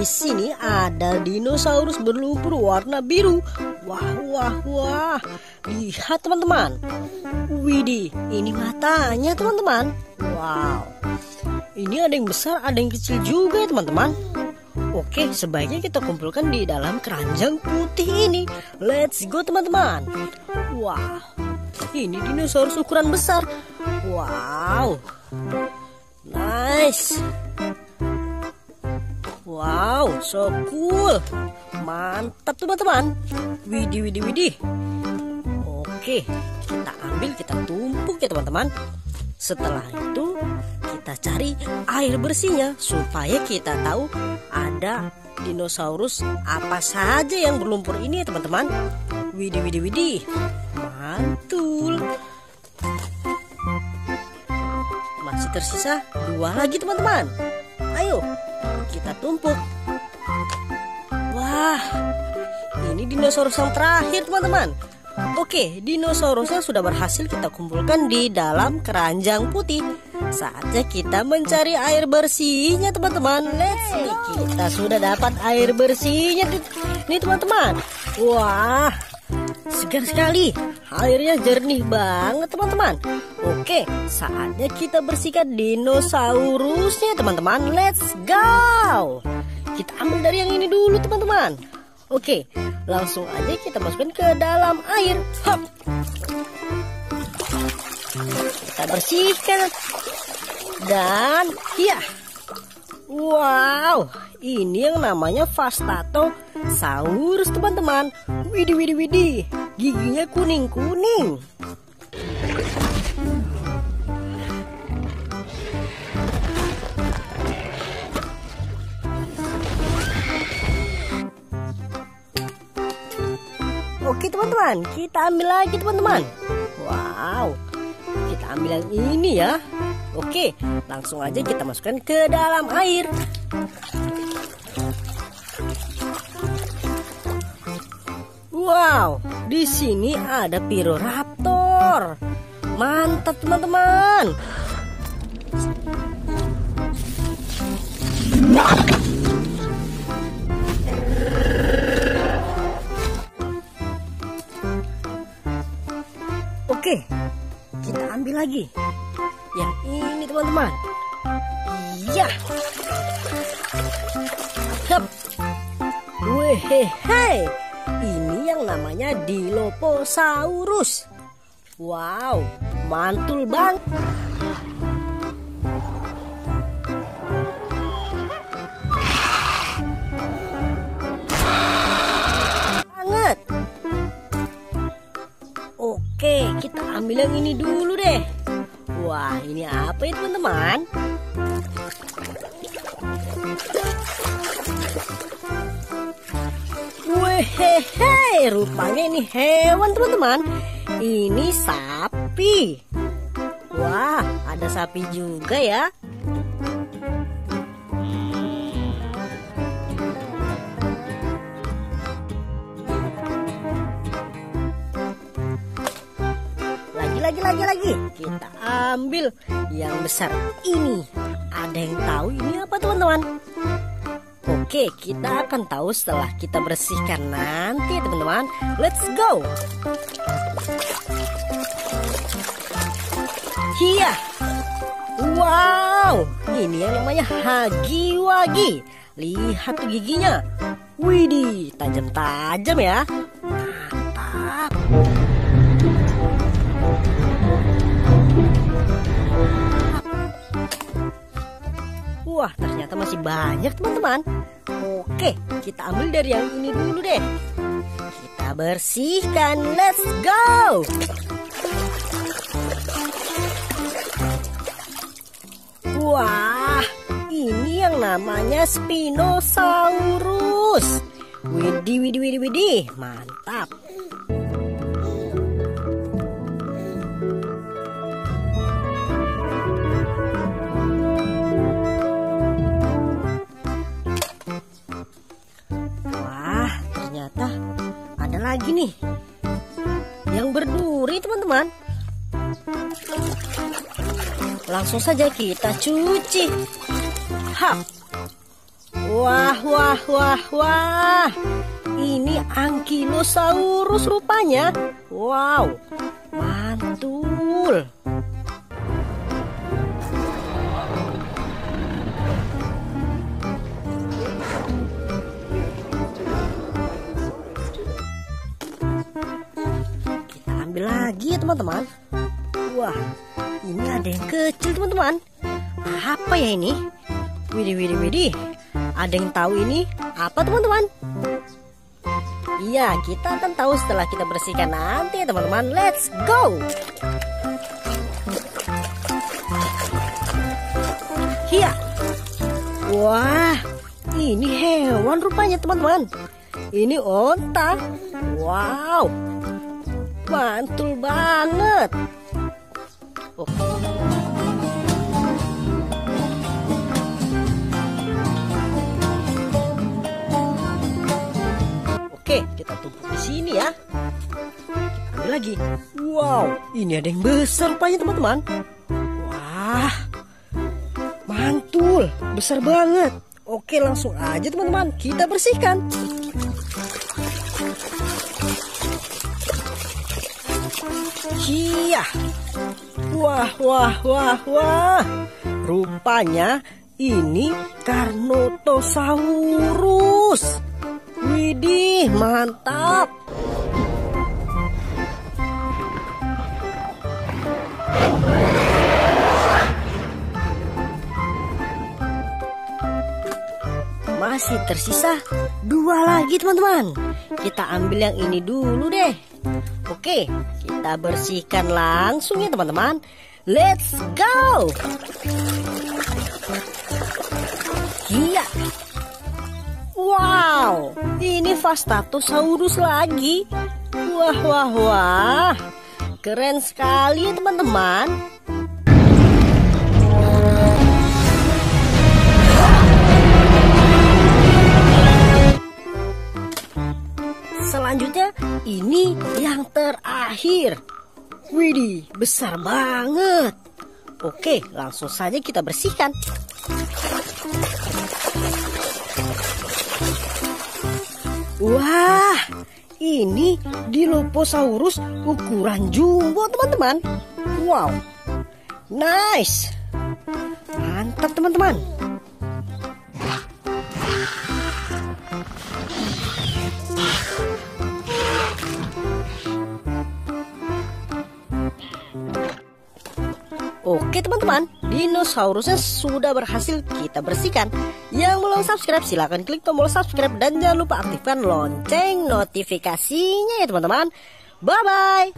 Di sini ada dinosaurus berlumpur warna biru. Wah, wah, wah. Lihat teman-teman. Widih, ini matanya teman-teman. Wow. Ini ada yang besar, ada yang kecil juga ya teman-teman. Oke, sebaiknya kita kumpulkan di dalam keranjang putih ini. Let's go teman-teman. Wah, ini dinosaurus ukuran besar. Wow. Nice. Wow, so cool. Mantap teman-teman. Widih, widih, widih. Oke, kita ambil, kita tumpuk ya teman-teman. Setelah itu, kita cari air bersihnya supaya kita tahu ada dinosaurus apa saja yang berlumpur ini ya teman-teman. Widih, widih, widih. Mantul. Masih tersisa dua lagi teman-teman. Ayo, kita tumpuk. Wah, ini dinosaurus yang terakhir teman-teman. Oke, dinosaurusnya sudah berhasil kita kumpulkan di dalam keranjang putih. Saatnya kita mencari air bersihnya teman-teman. Let's go. Kita sudah dapat air bersihnya nih teman-teman. Wah, segar sekali. Airnya jernih banget teman-teman. Oke, saatnya kita bersihkan dinosaurusnya teman-teman. Let's go. Kita ambil dari yang ini dulu teman-teman. Oke, langsung aja kita masukkan ke dalam air. Hop. Kita bersihkan. Dan ya. Wow, ini yang namanya Fastato Saurus teman-teman. Widih widih widih. Giginya kuning-kuning. Oke teman-teman, kita ambil lagi teman-teman. Wow, kita ambil yang ini ya. Oke, langsung aja kita masukkan ke dalam air. Wow, di sini ada Piroraptor. Mantap teman-teman. Oke, kita ambil lagi. Yang ini teman-teman. Iya. Hup. Wehehe. Ini yang namanya Dilophosaurus. Wow, mantul banget. Banget. Oke, kita ambil yang ini dulu deh. Wah, ini apa ya teman-teman? Wehehe, rupanya ini hewan teman-teman. Ini sapi. Wah, ada sapi juga ya. Lagi, lagi, lagi. Kita ambil yang besar ini. Ada yang tahu ini apa teman-teman? Oke, kita akan tahu setelah kita bersihkan nanti teman-teman. Let's go. Iya. Wow, ini yang namanya hagi wagi. Lihat tuh giginya. Widih, tajam-tajam ya. Mantap. Wah, ternyata masih banyak teman-teman. Oke, kita ambil dari yang ini dulu deh. Kita bersihkan. Let's go. Wah, ini yang namanya Spinosaurus. Widih, widih, widih, widih. Mantap. Teman-teman. Langsung saja kita cuci. Hap. Wah, wah, wah, wah. Ini Ankylosaurus rupanya. Wow, mantul. Teman-teman. Wah, ini ada yang kecil teman-teman. Apa ya ini? Widih, widih, widih. Ada yang tahu ini apa teman-teman? Iya, kita akan tahu setelah kita bersihkan nanti teman-teman. Let's go! Hiya! Wah, ini hewan rupanya teman-teman. Ini onta. Wow, mantul banget. Oke. Oke, kita tumpuk di sini ya. Kita ambil lagi. Wow, ini ada yang besar rupanya teman-teman. Wah, mantul, besar banget. Oke, langsung aja teman-teman, kita bersihkan. Iya. Wah, wah, wah, wah. Rupanya ini Carnotosaurus. Widih, mantap. Masih tersisa dua lagi teman-teman. Kita ambil yang ini dulu deh. Oke, kita bersihkan langsung ya teman-teman. Let's go. Iya. Wow, ini Vastatosaurus lagi. Wah, wah, wah. Keren sekali ya teman-teman. Selanjutnya, ini yang terakhir. Widih, besar banget. Oke, langsung saja kita bersihkan. Wah, ini Dilophosaurus ukuran jumbo, teman-teman. Wow, nice. Mantap, teman-teman. Oke teman-teman, dinosaurusnya sudah berhasil kita bersihkan. Yang belum subscribe silahkan klik tombol subscribe dan jangan lupa aktifkan lonceng notifikasinya ya teman-teman. Bye-bye.